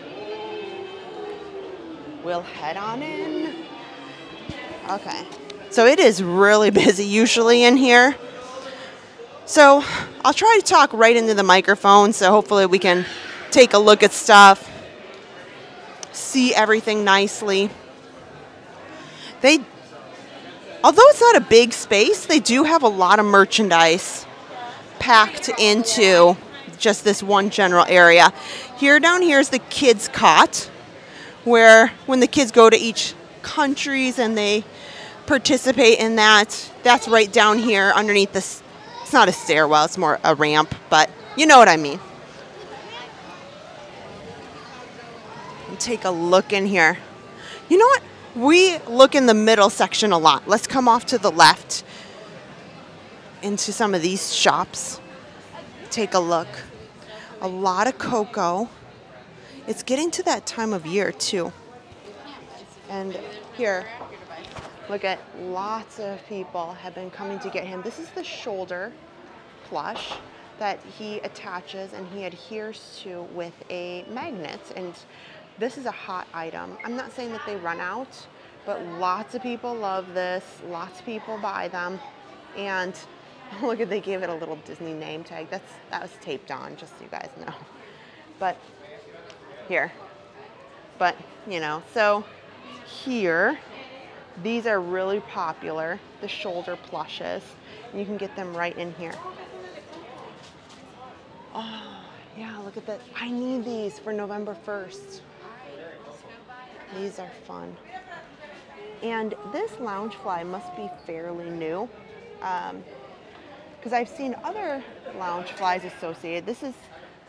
We'll head on in. Okay. So it is really busy usually in here. So I'll try to talk right into the microphone so hopefully we can take a look at stuff, see everything nicely. They, although it's not a big space, they do have a lot of merchandise packed into just this one general area. Here down here is the Kidcot, where when the kids go to each countries and they participate in that, that's right down here underneath this. It's not a stairwell; it's more a ramp, but you know what I mean. Take a look in here. You know what? We look in the middle section a lot. Let's come off to the left into some of these shops. Take a look. A lot of cocoa. It's getting to that time of year too. And here, Look at lots of people have been coming to get him. This is the shoulder plush that he attaches and he adheres to with a magnet. And this is a hot item. I'm not saying that they run out, but lots of people love this. Lots of people buy them. And look at they gave it a little Disney name tag. That's that was taped on, just so you guys know. But here. But you know, so here, these are really popular, the shoulder plushes. You can get them right in here. Oh, yeah, look at that. I need these for November 1st. These are fun. And this Loungefly must be fairly new um, because I've seen other Loungeflies associated. This is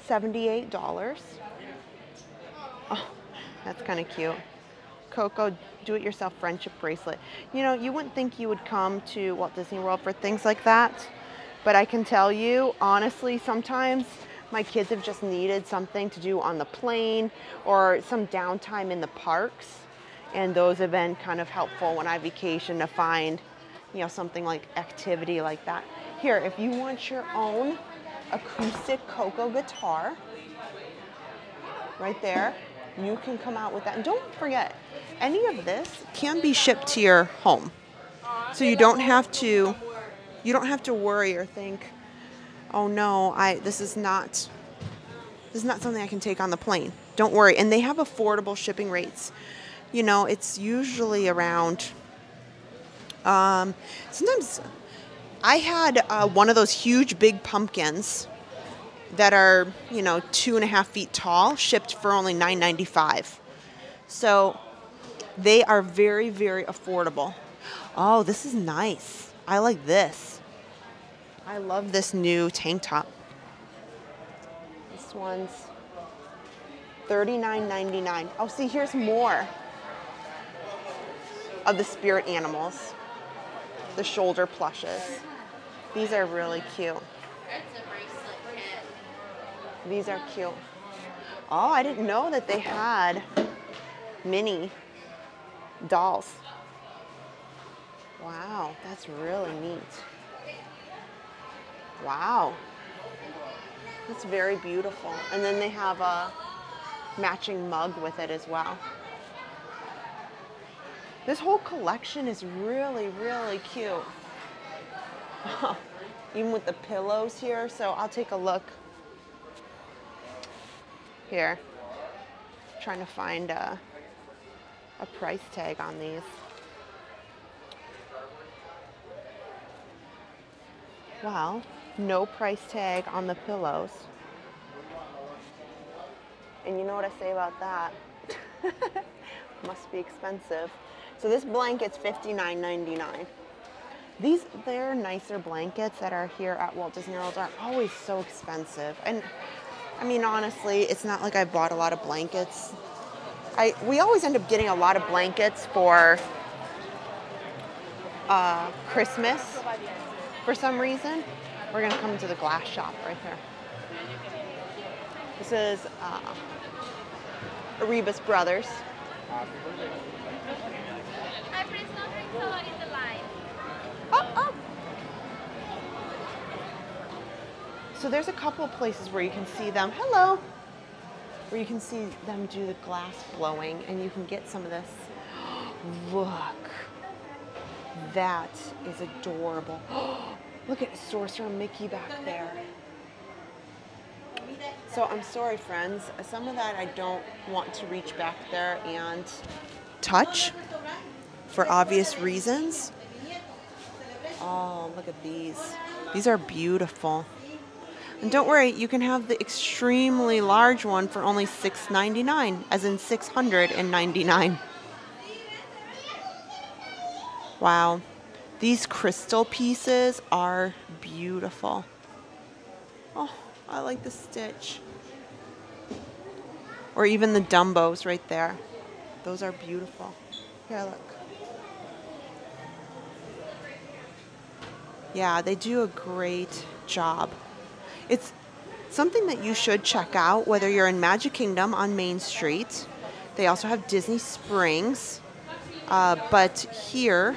$78. Oh, that's kind of cute. Coco do-it-yourself friendship bracelet. You know, you wouldn't think you would come to Walt Disney World for things like that, but I can tell you, honestly, sometimes my kids have just needed something to do on the plane or some downtime in the parks, and those have been kind of helpful when I vacation to find, you know, something like activity like that. Here, if you want your own acoustic Coco guitar, right there, you can come out with that. And don't forget, any of this can be shipped to your home. So you don't have to you don't have to worry or think, "Oh no, I this is not this is not something I can take on the plane." Don't worry. And they have affordable shipping rates. You know, it's usually around um, sometimes I had uh, one of those huge big pumpkins that are, you know, two and a half feet tall, shipped for only $9.95. So they are very, very affordable. Oh, this is nice. I like this. I love this new tank top. This one's $39.99. Oh, see, here's more of the spirit animals, the shoulder plushes. These are really cute. These are cute. Oh, I didn't know that they had mini dolls. Wow, that's really neat. Wow. That's very beautiful. And then they have a matching mug with it as well. This whole collection is really, really cute. Even with the pillows here, so I'll take a look here. Trying to find a, a price tag on these. Well, no price tag on the pillows. And you know what I say about that? Must be expensive. So this blanket's $59.99. These, they're nicer blankets that are here at Walt Disney World are always so expensive. And I mean, honestly, it's not like I bought a lot of blankets. I, we always end up getting a lot of blankets for uh, Christmas for some reason. We're gonna come to the glass shop right here. This is uh, Arribas Brothers. Oh, oh. So there's a couple of places where you can see them. Hello. Where you can see them do the glass blowing, and you can get some of this. Look. That is adorable. Look at Sorcerer Mickey back there. So I'm sorry, friends. Some of that I don't want to reach back there and touch for obvious reasons. Oh, look at these. These are beautiful. And don't worry, you can have the extremely large one for only $6.99, as in 699. Wow. These crystal pieces are beautiful. Oh, I like the stitch. Or even the Dumbos right there. Those are beautiful. Here, look. Yeah, they do a great job. It's something that you should check out whether you're in Magic Kingdom on Main Street. They also have Disney Springs. Uh, but here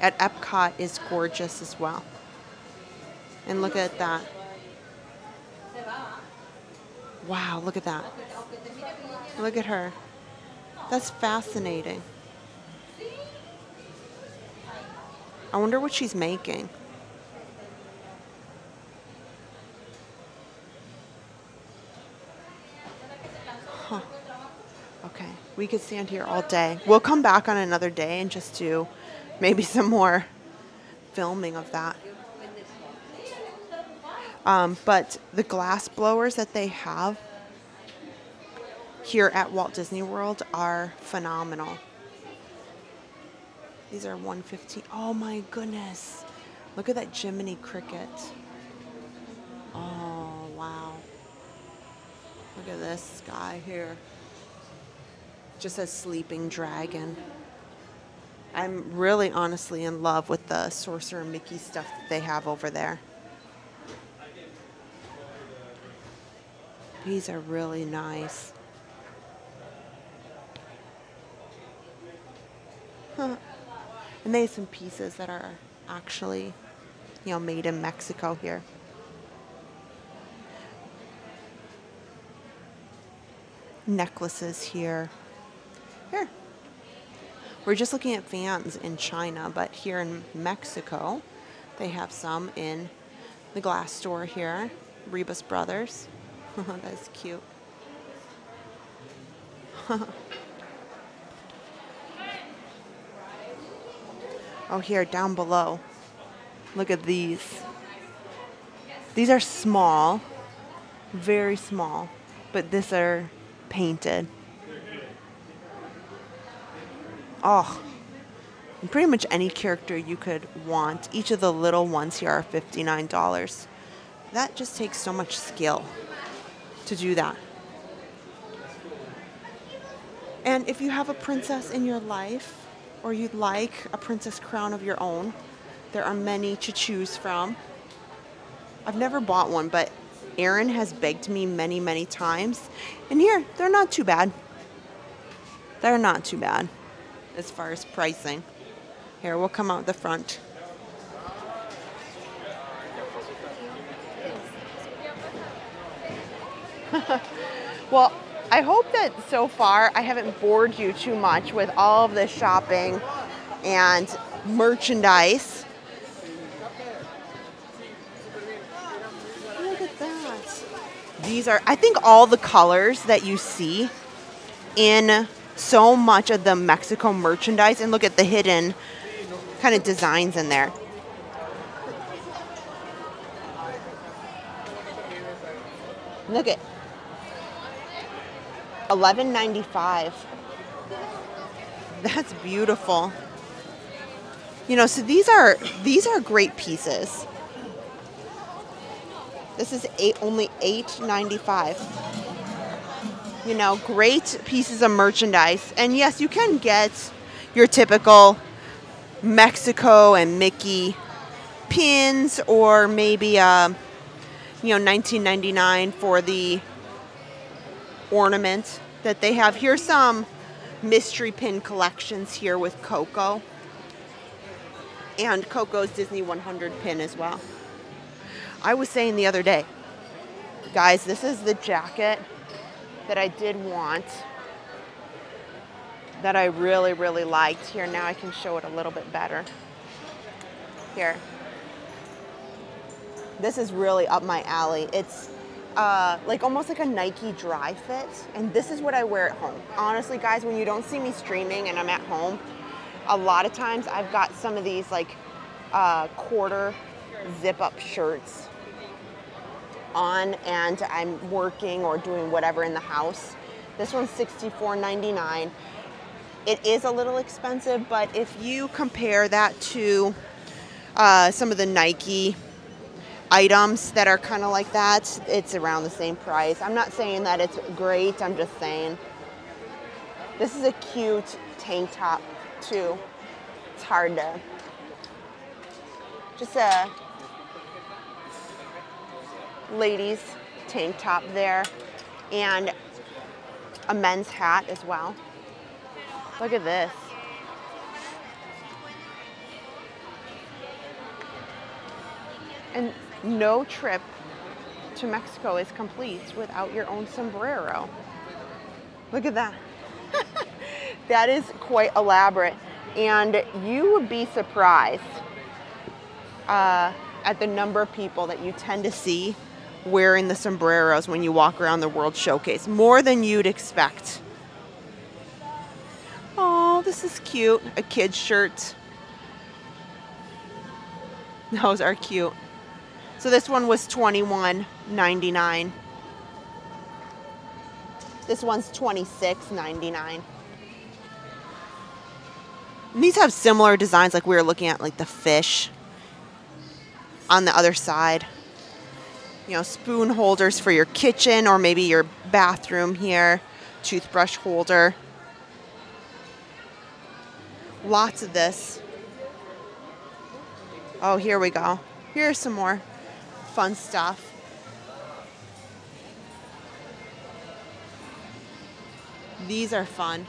at Epcot is gorgeous as well. And look at that. Wow, look at that. Look at her. That's fascinating. I wonder what she's making. Okay, we could stand here all day. We'll come back on another day and just do maybe some more filming of that. Um, but the glass blowers that they have here at Walt Disney World are phenomenal. These are 115. Oh my goodness. Look at that Jiminy Cricket. Oh, wow. Look at this guy here. Just a sleeping dragon. I'm really honestly in love with the Sorcerer Mickey stuff that they have over there. These are really nice. Huh. And they have some pieces that are actually, you know, made in Mexico here. Necklaces here. Here. We're just looking at fans in China, but here in Mexico, they have some in the glass store here. Arribas Brothers. That's cute. oh, here, down below. Look at these. These are small, very small, but these are painted. Oh, and pretty much any character you could want. Each of the little ones here are $59. That just takes so much skill to do that. And if you have a princess in your life, or you'd like a princess crown of your own, there are many to choose from. I've never bought one, but Erin has begged me many, many times. And here, they're not too bad. They're not too bad as far as pricing. Here, we'll come out the front. well, I hope that so far I haven't bored you too much with all of the shopping and merchandise. Look at that. These are, I think all the colors that you see in so much of the Mexico merchandise, and look at the hidden kind of designs in there. Look at 11.95. That's beautiful. You know, so these are these are great pieces. This is eight only 8.95. You know, great pieces of merchandise. And yes, you can get your typical Mexico and Mickey pins or maybe uh, you know 19.99 for the ornament that they have. Here's some mystery pin collections here with Coco. And Coco's Disney 100 pin as well. I was saying the other day, guys, this is the jacket that I did want that I really, really liked. Here, now I can show it a little bit better. Here. This is really up my alley. It's uh, like almost like a Nike Dri-FIT. And this is what I wear at home. Honestly, guys, when you don't see me streaming and I'm at home, a lot of times I've got some of these like uh, quarter zip up shirts on and I'm working or doing whatever in the house. This one's $64.99. It is a little expensive, but if you compare that to uh, some of the Nike items that are kind of like that, it's around the same price. I'm not saying that it's great, I'm just saying. This is a cute tank top too. It's hard to, just a ladies tank top there and a men's hat as well. Look at this. And no trip to Mexico is complete without your own sombrero. Look at that. that is quite elaborate. And you would be surprised uh, at the number of people that you tend to see wearing the sombreros when you walk around the World Showcase, more than you'd expect. Oh, this is cute. A kid's shirt. Those are cute. So this one was $21.99. This one's $26.99. These have similar designs like we were looking at, like the fish on the other side. You know, spoon holders for your kitchen or maybe your bathroom here, toothbrush holder. Lots of this. Oh, here we go. Here's some more fun stuff. These are fun.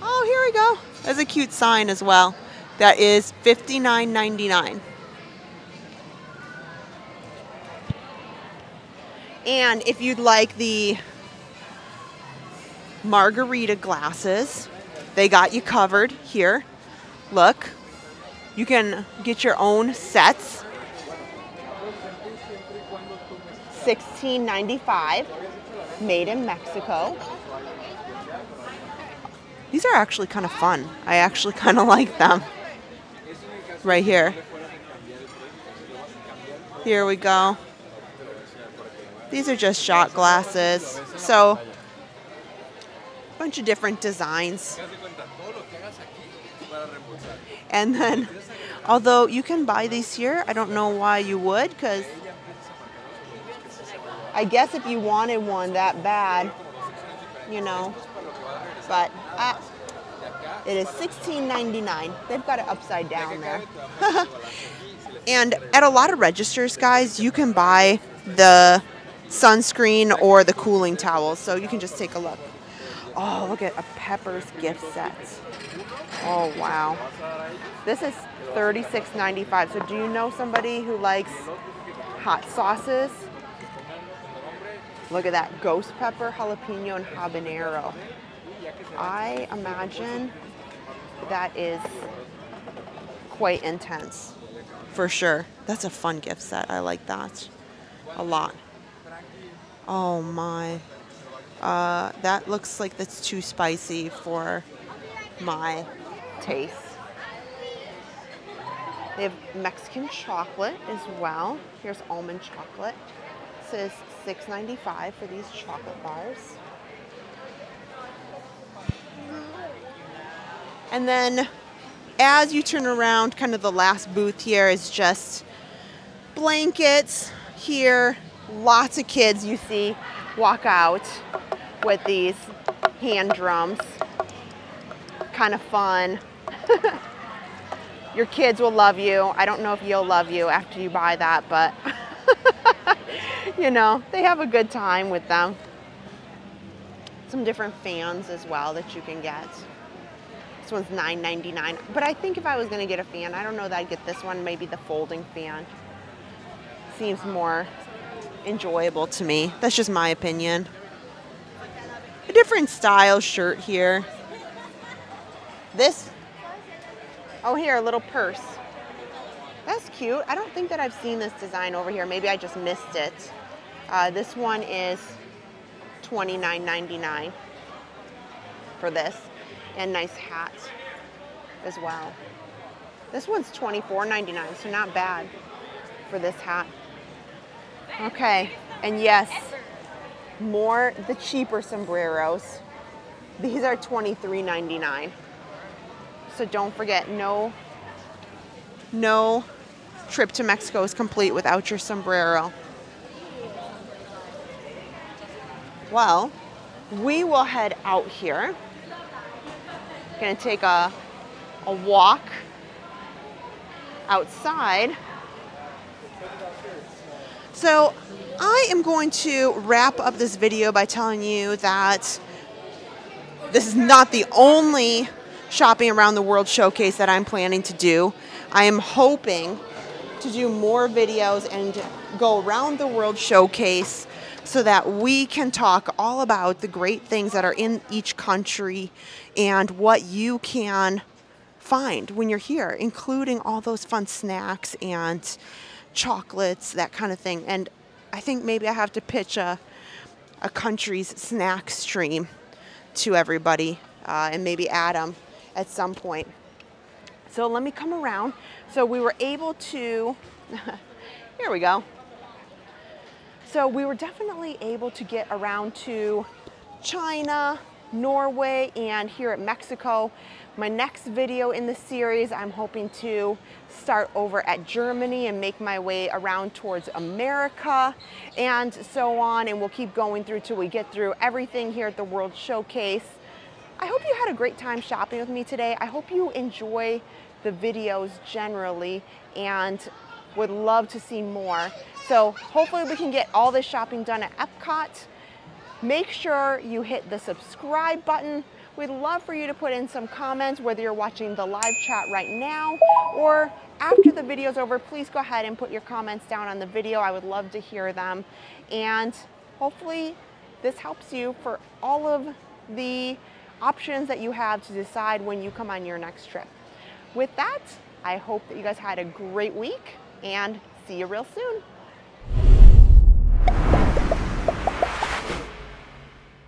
Oh, here we go. There's a cute sign as well. That is $59.99. And if you'd like the margarita glasses, they got you covered here. Look, you can get your own sets. $16.95, made in Mexico. These are actually kind of fun. I actually kind of like them. Right here. Here we go. These are just shot glasses. So, a bunch of different designs. And then, although you can buy these here, I don't know why you would, because I guess if you wanted one that bad, you know, but uh, it is $16.99. They've got it upside down there. and at a lot of registers, guys, you can buy the sunscreen or the cooling towels. So you can just take a look. Oh, look at a Pepper's gift set. Oh, wow. This is $36.95. So do you know somebody who likes hot sauces? Look at that. Ghost pepper, jalapeno, and habanero. I imagine that is quite intense for sure. That's a fun gift set. I like that a lot. Oh my. Uh, that looks like that's too spicy for my taste. They have Mexican chocolate as well. Here's almond chocolate. This is $6.95 for these chocolate bars. And then as you turn around, kind of the last booth here is just blankets here. Lots of kids you see walk out with these hand drums. Kind of fun. Your kids will love you. I don't know if you'll love you after you buy that, but you know, they have a good time with them. Some different fans as well that you can get. This one's $9.99. But I think if I was going to get a fan, I don't know that I'd get this one, maybe the folding fan. Seems more enjoyable to me. That's just my opinion. A different style shirt here. This, oh here, a little purse. That's cute. I don't think that I've seen this design over here. Maybe I just missed it. Uh, this one is $29.99 for this. And nice hat as well. This one's $24.99, so not bad for this hat. Okay, and yes, more the cheaper sombreros. These are $23.99. So don't forget, no, no trip to Mexico is complete without your sombrero. Well, we will head out here. Gonna take a, a walk outside. So I am going to wrap up this video by telling you that this is not the only shopping around the world showcase that I'm planning to do. I am hoping to do more videos and go around the world showcase so that we can talk all about the great things that are in each country and what you can find when you're here, including all those fun snacks and chocolates, that kind of thing. And I think maybe I have to pitch a, a country's snack stream to everybody uh, and maybe Adam at some point. So let me come around. So we were able to, here we go. So we were definitely able to get around to China, Norway, and here at Mexico. My next video in the series, I'm hoping to start over at Germany and make my way around towards America and so on. And we'll keep going through till we get through everything here at the World Showcase. I hope you had a great time shopping with me today. I hope you enjoy the videos generally and would love to see more. So hopefully we can get all this shopping done at Epcot. Make sure you hit the subscribe button. We'd love for you to put in some comments, whether you're watching the live chat right now or after the video's over, please go ahead and put your comments down on the video. I would love to hear them. And hopefully this helps you for all of the options that you have to decide when you come on your next trip. With that, I hope that you guys had a great week and see you real soon.